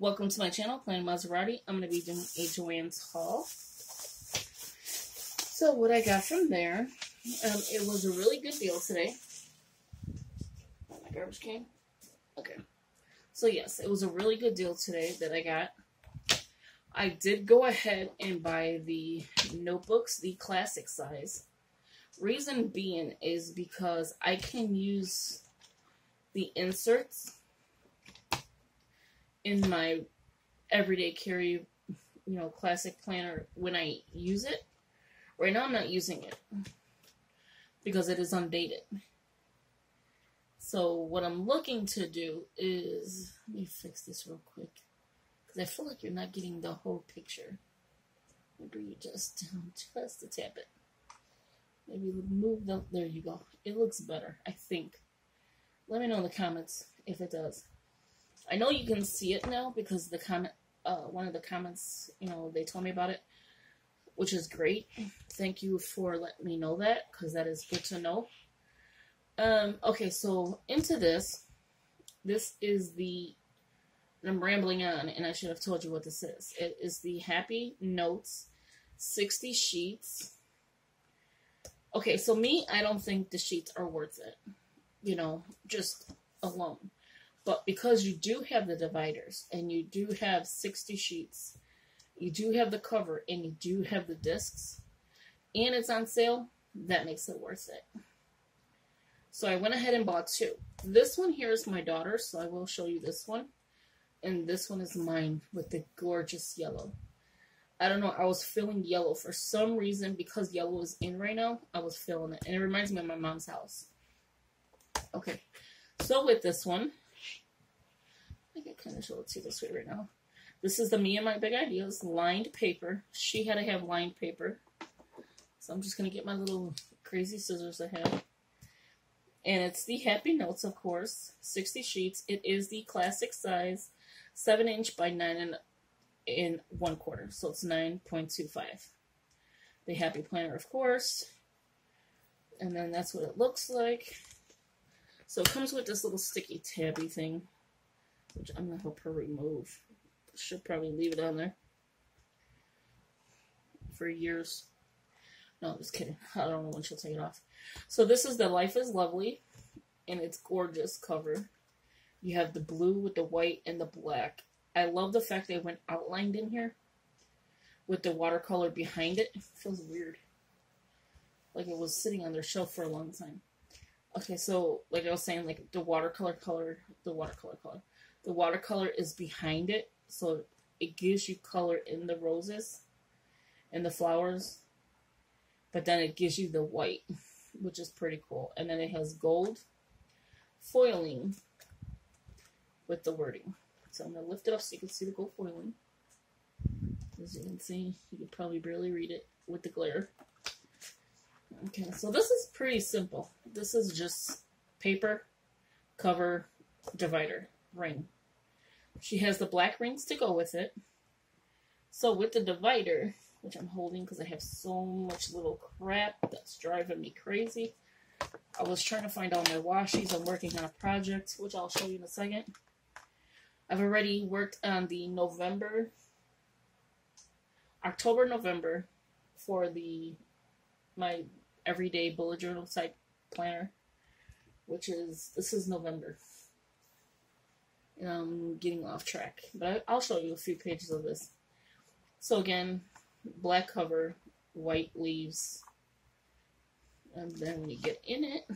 Welcome to my channel, Planning with Monserrate. I'm going to be doing a Joann's haul. So what I got from there, um, it was a really good deal today. My garbage can? Okay. So yes, it was a really good deal today that I got. I did go ahead and buy the notebooks, the classic size. Reason being is because I can use the inserts in my everyday carry, you know, classic planner when I use it. Right now I'm not using it because it is undated. So what I'm looking to do is, let me fix this real quick. Because I feel like you're not getting the whole picture. Maybe you just, just to tap it. Maybe move the, there you go. It looks better, I think. Let me know in the comments if it does. I know you can see it now because the comment, uh, one of the comments, you know, they told me about it, which is great. Thank you for letting me know that because that is good to know. Um, okay, so into this, this is the, I'm rambling on and I should have told you what this is. It is the Happy Notes 60 sheets. Okay, so me, I don't think the sheets are worth it, you know, just alone. But because you do have the dividers and you do have 60 sheets, you do have the cover and you do have the discs, and it's on sale, that makes it worth it. So I went ahead and bought two. This one here is my daughter, so I will show you this one. And this one is mine with the gorgeous yellow. I don't know, I was feeling yellow for some reason because yellow is in right now. I was feeling it. And it reminds me of my mom's house. Okay, so with this one, I can kind of show to you this way right now. This is the Me and My Big Ideas lined paper. She had to have lined paper. So I'm just going to get my little crazy scissors I have. And it's the Happy Notes, of course. 60 sheets. It is the classic size. 7 inch by 9 and in 1 quarter. So it's 9.25. The Happy Planner, of course. And then that's what it looks like. So it comes with this little sticky tabby thing which I'm to help her remove. Should probably leave it on there for years. No, just kidding. I don't know when she'll take it off. So this is the Life is Lovely, and it's gorgeous cover. You have the blue with the white and the black. I love the fact they went outlined in here with the watercolor behind it. It feels weird. Like it was sitting on their shelf for a long time. Okay, so like I was saying, like the watercolor color, the watercolor color. The watercolor is behind it, so it gives you color in the roses and the flowers. But then it gives you the white, which is pretty cool. And then it has gold foiling with the wording. So I'm going to lift it up so you can see the gold foiling. As you can see, you can probably barely read it with the glare. Okay, so this is pretty simple. This is just paper, cover, divider ring. She has the black rings to go with it. So with the divider, which I'm holding because I have so much little crap that's driving me crazy. I was trying to find all my washies. I'm working on a project, which I'll show you in a second. I've already worked on the November, October, November for the my everyday bullet journal type planner, which is, this is November um, getting off track. But I, will show you a few pages of this. So again, black cover, white leaves. And then when you get in it,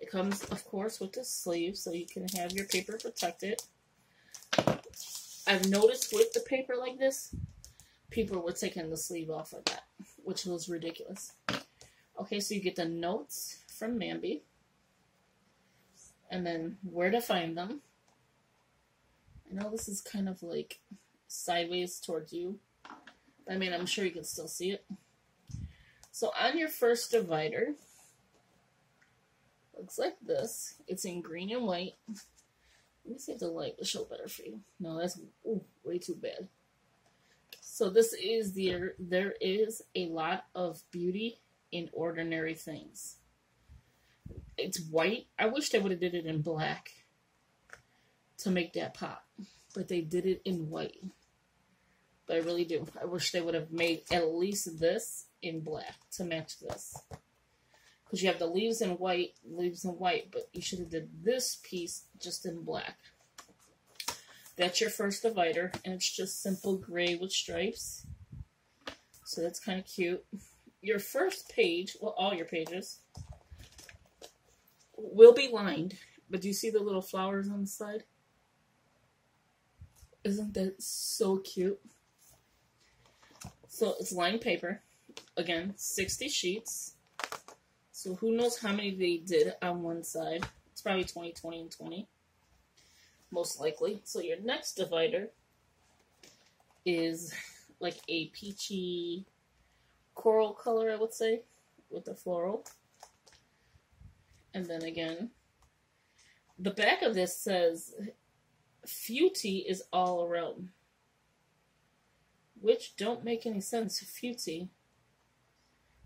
it comes, of course, with the sleeve so you can have your paper protected. I've noticed with the paper like this, people were taking the sleeve off of that, which was ridiculous. Okay, so you get the notes from Mambi. And then where to find them. I know this is kind of like sideways towards you. I mean, I'm sure you can still see it. So on your first divider, looks like this. It's in green and white. Let me see if the light will show better for you. No, that's ooh, way too bad. So this is the, there is a lot of beauty in ordinary things. It's white. I wish they would have did it in black to make that pop. But they did it in white. But I really do. I wish they would have made at least this in black to match this. Because you have the leaves in white, leaves in white, but you should have did this piece just in black. That's your first divider, and it's just simple gray with stripes. So that's kind of cute. Your first page, well, all your pages, will be lined. But do you see the little flowers on the side? Isn't that so cute? So it's lined paper. Again, 60 sheets. So who knows how many they did on one side. It's probably 20, 20, and 20. Most likely. So your next divider is like a peachy coral color, I would say, with the floral. And then again, the back of this says Futi is all around. Which don't make any sense. Futi.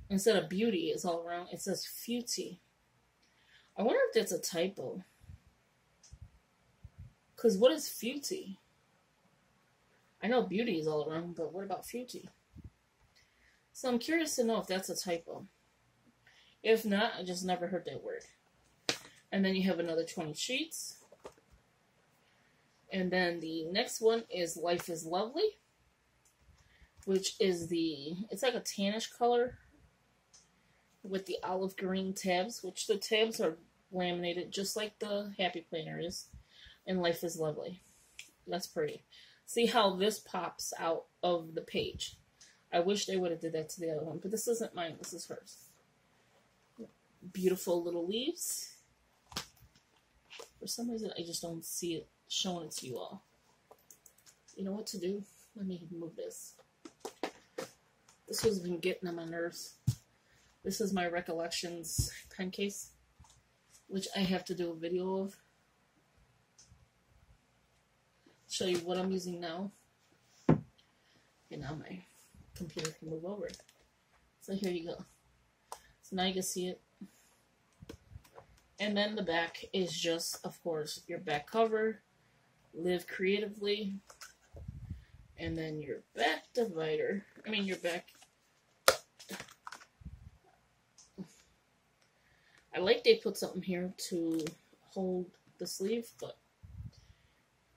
Instead of beauty is all around, it says Futi. I wonder if that's a typo. Because what is Futi? I know beauty is all around, but what about Futi? So I'm curious to know if that's a typo. If not, I just never heard that word. And then you have another 20 sheets. And then the next one is Life is Lovely, which is the, it's like a tannish color with the olive green tabs, which the tabs are laminated just like the Happy Planner is. And Life is Lovely. That's pretty. See how this pops out of the page. I wish they would have did that to the other one, but this isn't mine. This is hers. Beautiful little leaves. For some reason, I just don't see it showing it to you all. You know what to do? Let me move this. This has been getting on my nerves. This is my recollections pen case, which I have to do a video of. Show you what I'm using now. And now my computer can move over. So here you go. So now you can see it. And then the back is just, of course, your back cover, live creatively, and then your back divider. I mean, your back. I like they put something here to hold the sleeve, but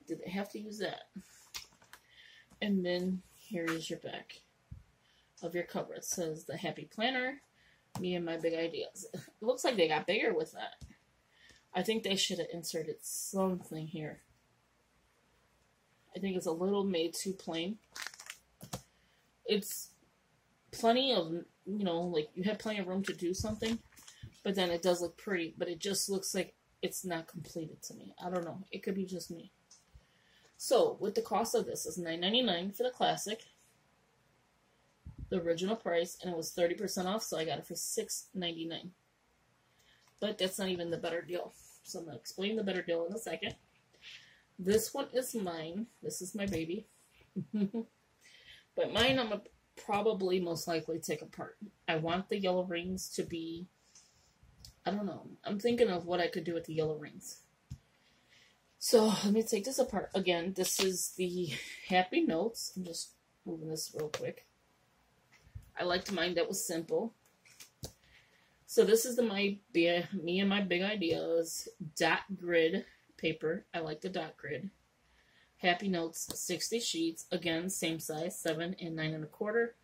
did they have to use that? And then here is your back of your cover. It says the Happy Planner, me and my big ideas. It looks like they got bigger with that. I think they should have inserted something here. I think it's a little made too plain. It's plenty of, you know, like you have plenty of room to do something, but then it does look pretty, but it just looks like it's not completed to me. I don't know. It could be just me. So, with the cost of this is $9.99 for the classic, the original price, and it was 30% off, so I got it for $6.99. But that's not even the better deal. So I'm going to explain the better deal in a second. This one is mine. This is my baby. but mine I'm probably most likely take apart. I want the yellow rings to be, I don't know. I'm thinking of what I could do with the yellow rings. So let me take this apart. Again, this is the Happy Notes. I'm just moving this real quick. I liked mine that was simple. So this is the my me and my big ideas dot grid paper. I like the dot grid. Happy Notes 60 sheets. Again, same size, 7 and 9 and a quarter.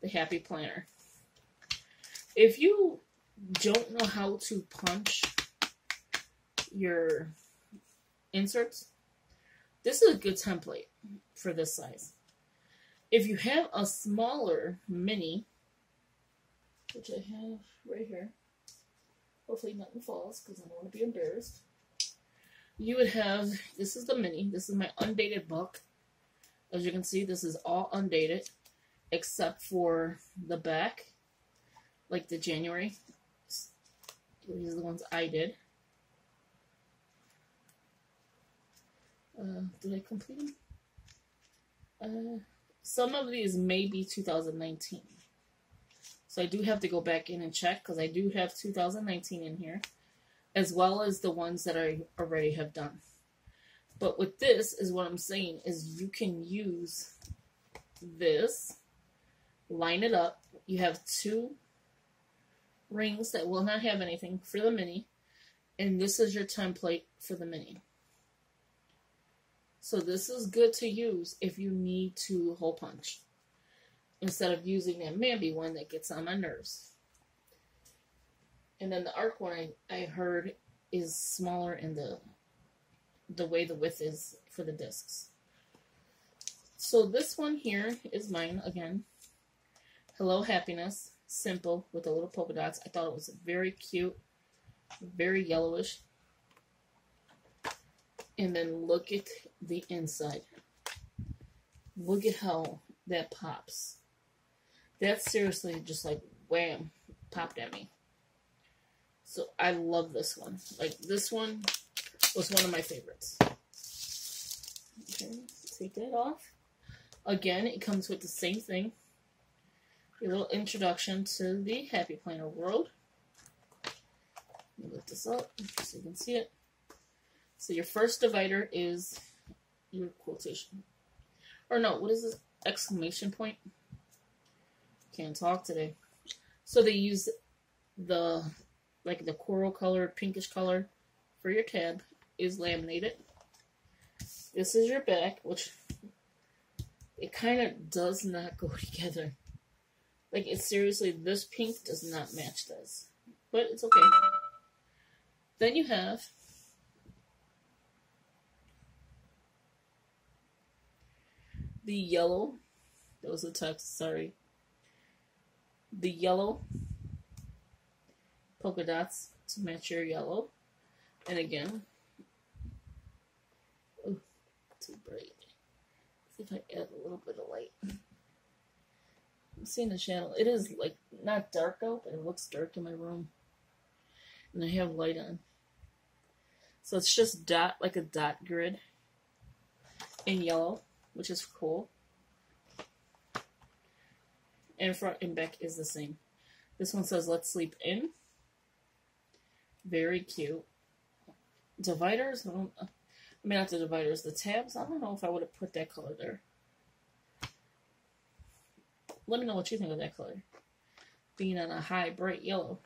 The Happy Planner. If you don't know how to punch your inserts, this is a good template for this size. If you have a smaller mini, which I have right here, hopefully nothing falls because I don't want to be embarrassed, you would have, this is the mini, this is my undated book. As you can see, this is all undated except for the back, like the January. These are the ones I did. Uh, did I complete them? Uh, some of these may be 2019. So I do have to go back in and check because I do have 2019 in here, as well as the ones that I already have done. But with this is what I'm saying is you can use this, line it up. You have two rings that will not have anything for the mini, and this is your template for the mini. So this is good to use if you need to hole punch instead of using that Mambi one that gets on my nerves. And then the arc one I, I heard is smaller in the the way the width is for the discs. So this one here is mine again. Hello Happiness, simple with the little polka dots. I thought it was very cute, very yellowish. And then look at the inside. Look at how that pops. That's seriously just like wham, popped at me. So I love this one. Like this one was one of my favorites. Okay, take that off. Again, it comes with the same thing. A little introduction to the Happy Planner world. Let me lift this up so you can see it. So your first divider is your quotation. Or no, what is this? Exclamation point? Can't talk today. So they use the like the coral color, pinkish color for your tab is laminated. This is your back, which it kind of does not go together. Like, it's seriously, this pink does not match this. But it's okay. Then you have the yellow. That was a text, sorry. The yellow polka dots to match your yellow. And again, too bright. See if I add a little bit of light. I'm seeing the channel. It is like not dark out, but it looks dark in my room. And I have light on. So it's just dot like a dot grid in yellow, which is cool. And front and back is the same. This one says let's sleep in. Very cute. Dividers, I, don't, I mean not the dividers, the tabs. I don't know if I would have put that color there. Let me know what you think of that color. Being on a high, bright yellow.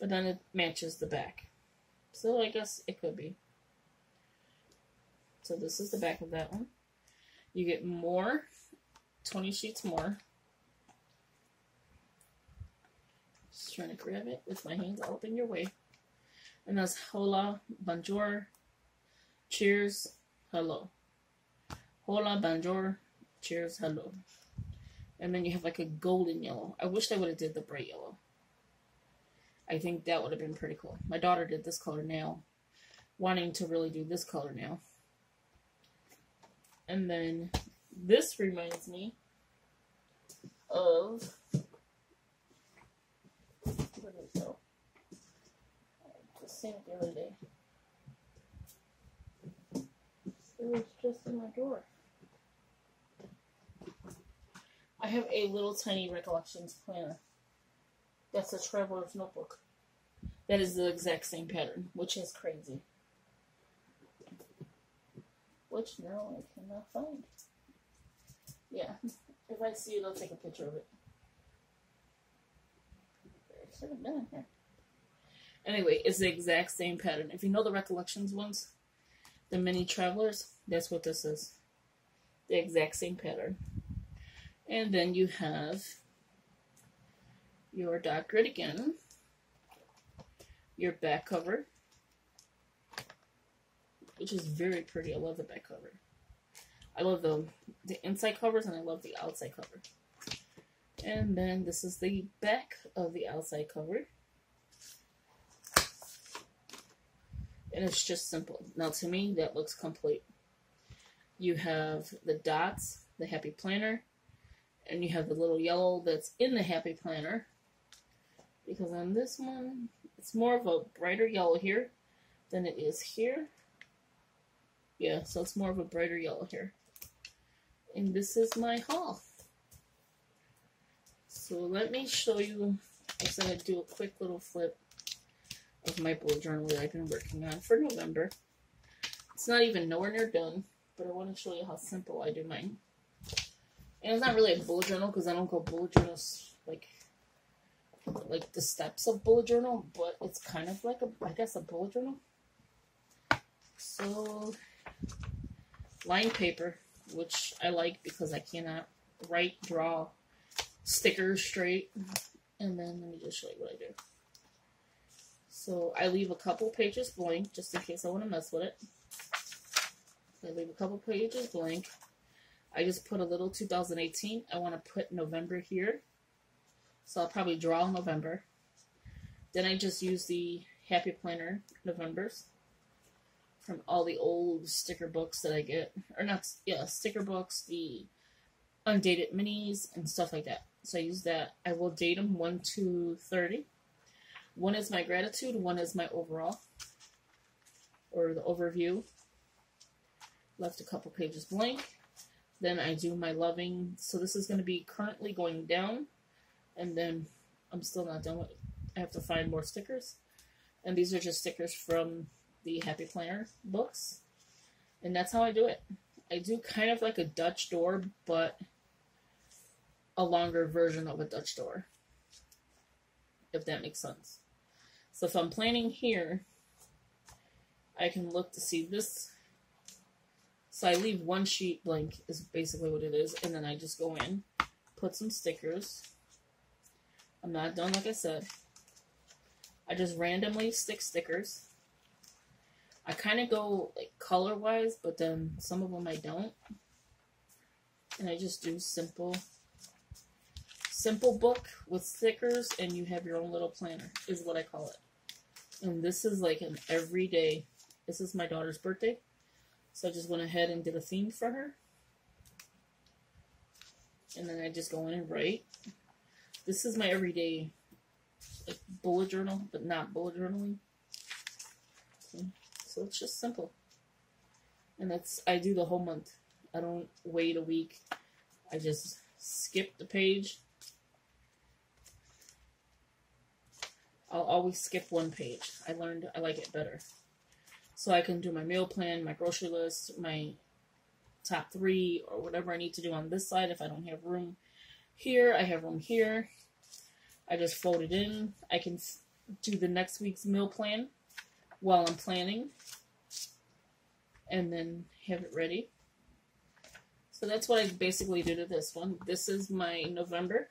But then it matches the back. So I guess it could be. So this is the back of that one. You get more, 20 sheets more. Just trying to grab it with my hands all up in your way. And that's hola, bonjour, cheers, hello. Hola, bonjour, cheers, hello. And then you have like a golden yellow. I wish they would have did the bright yellow. I think that would have been pretty cool. My daughter did this color now, wanting to really do this color now. And then this reminds me of where did it go? It the other day. It was just in my drawer. I have a little tiny recollections planner. That's a traveler's notebook. That is the exact same pattern, which is crazy. Which now I cannot find. Yeah, if I see it, I'll take a picture of it. It should have been in here. Anyway, it's the exact same pattern. If you know the recollections ones, the mini travelers, that's what this is. The exact same pattern. And then you have your grid again, your back cover, which is very pretty. I love the back cover. I love the, the inside covers and I love the outside cover. And then this is the back of the outside cover. And it's just simple. Now to me, that looks complete. You have the dots, the happy planner, and you have the little yellow that's in the happy planner. Because on this one, it's more of a brighter yellow here than it is here. Yeah, so it's more of a brighter yellow here. And this is my haul. So let me show you, I'm going to do a quick little flip of my bullet journal that I've been working on for November. It's not even nowhere near done, but I want to show you how simple I do mine. And it's not really a bullet journal because I don't go bullet journals like like the steps of bullet journal, but it's kind of like a I guess a bullet journal. So lined paper, which I like because I cannot write, draw stickers straight. And then let me just show you what I do. So I leave a couple pages blank just in case I want to mess with it. I leave a couple pages blank. I just put a little 2018. I want to put November here. So I'll probably draw November. Then I just use the Happy Planner Novembers from all the old sticker books that I get. Or not, yeah, sticker books, the undated minis, and stuff like that. So I use that. I will date them 1 to 30. One is my gratitude, one is my overall, or the overview. Left a couple pages blank. Then I do my loving. So this is going to be currently going down. And then I'm still not done with I have to find more stickers. And these are just stickers from the Happy Planner books. And that's how I do it. I do kind of like a Dutch door, but a longer version of a Dutch door. If that makes sense. So if I'm planning here, I can look to see this. So I leave one sheet blank is basically what it is. And then I just go in, put some stickers. I'm not done like I said. I just randomly stick stickers. I kind of go like color wise, but then some of them I don't. And I just do simple simple book with stickers and you have your own little planner is what I call it. And this is like an everyday. This is my daughter's birthday. So I just went ahead and did a theme for her. And then I just go in and write. This is my everyday like bullet journal, but not bullet journaling. Okay. So it's just simple. And that's I do the whole month. I don't wait a week. I just skip the page always skip one page. I learned I like it better. So I can do my meal plan, my grocery list, my top three, or whatever I need to do on this side if I don't have room here. I have room here. I just fold it in. I can do the next week's meal plan while I'm planning and then have it ready. So that's what I basically do to this one. This is my November.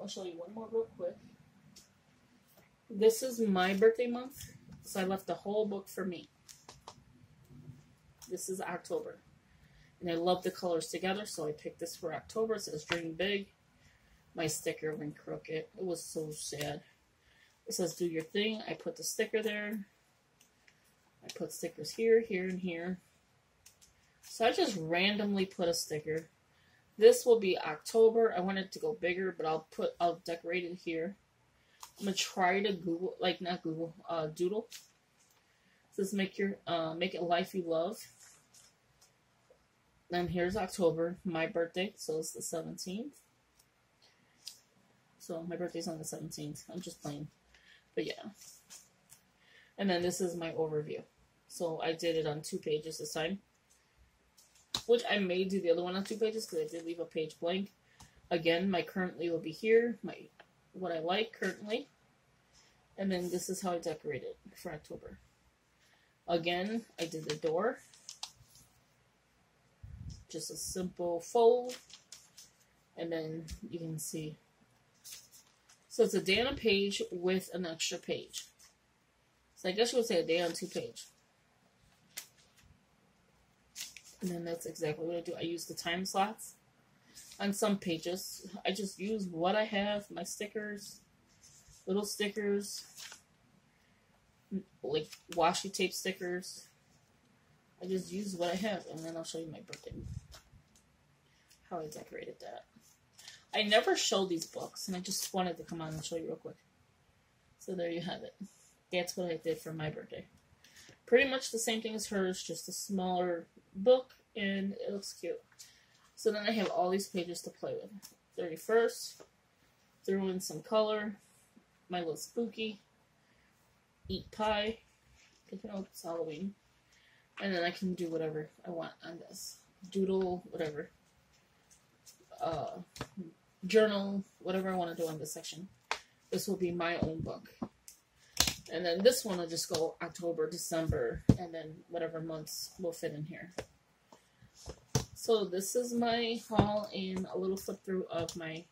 I'll show you one more real quick. This is my birthday month, so I left the whole book for me. This is October. And I love the colors together, so I picked this for October. It says Dream Big. My sticker went crooked. It was so sad. It says Do Your Thing. I put the sticker there. I put stickers here, here, and here. So I just randomly put a sticker. This will be October. I want it to go bigger, but I'll put I'll decorate it here. I'm gonna try to Google, like not Google, uh, Doodle. It says make your, uh, make it life you love. Then here's October, my birthday, so it's the 17th. So my birthday's on the 17th. I'm just playing, but yeah. And then this is my overview. So I did it on two pages this time. Which I may do the other one on two pages because I did leave a page blank. Again, my currently will be here. My what I like currently. And then this is how I decorated for October. Again, I did the door. Just a simple fold. And then you can see. So it's a day on a page with an extra page. So I guess you would say a day on two page. And then that's exactly what I do. I use the time slots on some pages. I just use what I have, my stickers, little stickers, like washi tape stickers. I just use what I have, and then I'll show you my birthday. How I decorated that. I never show these books, and I just wanted to come on and show you real quick. So there you have it. That's what I did for my birthday. Pretty much the same thing as hers, just a smaller book, and it looks cute. So then I have all these pages to play with. 31st, threw in some color, my little spooky, eat pie, you know, it's Halloween. And then I can do whatever I want on this. Doodle, whatever. Uh, journal, whatever I want to do on this section. This will be my own book. And then this one will just go October, December, and then whatever months will fit in here. So this is my haul and a little flip through of my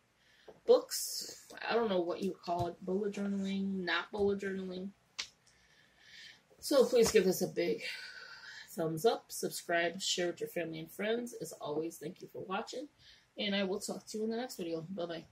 books. I don't know what you call it, bullet journaling, not bullet journaling. So please give this a big thumbs up, subscribe, share with your family and friends. As always, thank you for watching, and I will talk to you in the next video. Bye-bye.